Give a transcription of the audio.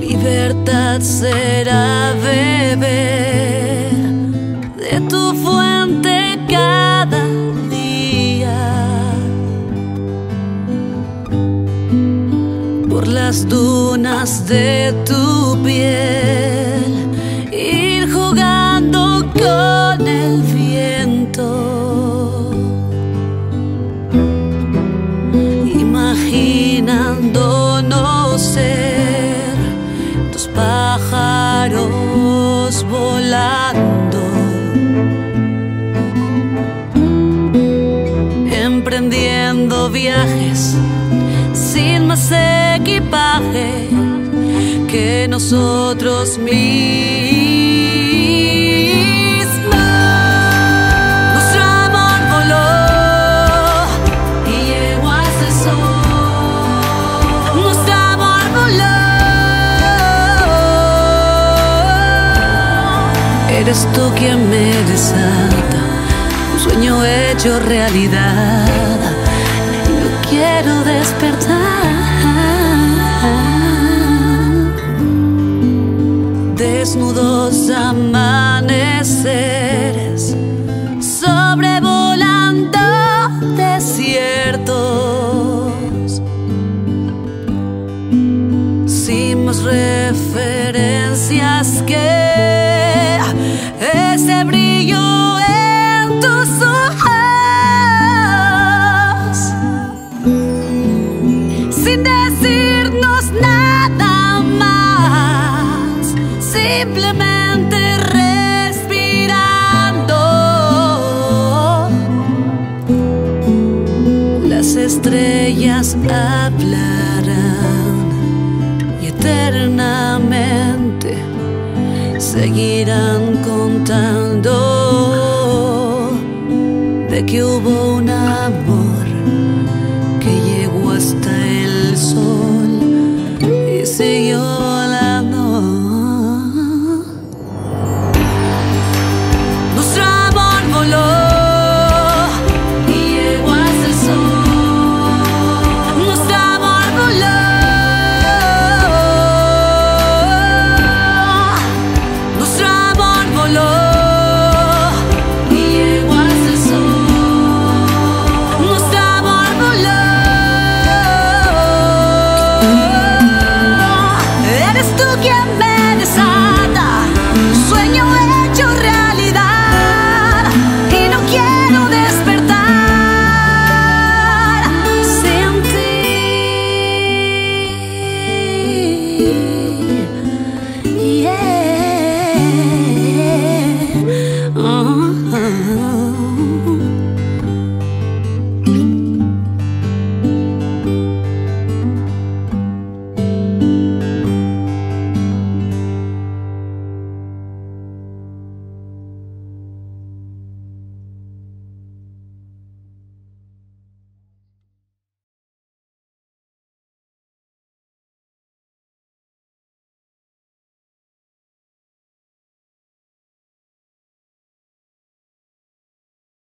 Libertad será beber. Por las dunas de tu piel, ir jugando con el viento. Imaginándonos ser tus pájaros volando. Emprendiendo viajes sin más equipaje que nosotros mismos. Nuestro amor voló y llegó hasta el sol. Nuestro amor voló. Eres tú quien me desata, un sueño hecho realidad. Yo quiero despertar. Amaneceres, sobrevolando desiertos, más referencias que ese brillo en tus ojos. Sin decirnos nada más, simplemente estrellas hablarán y eternamente seguirán contando de que hubo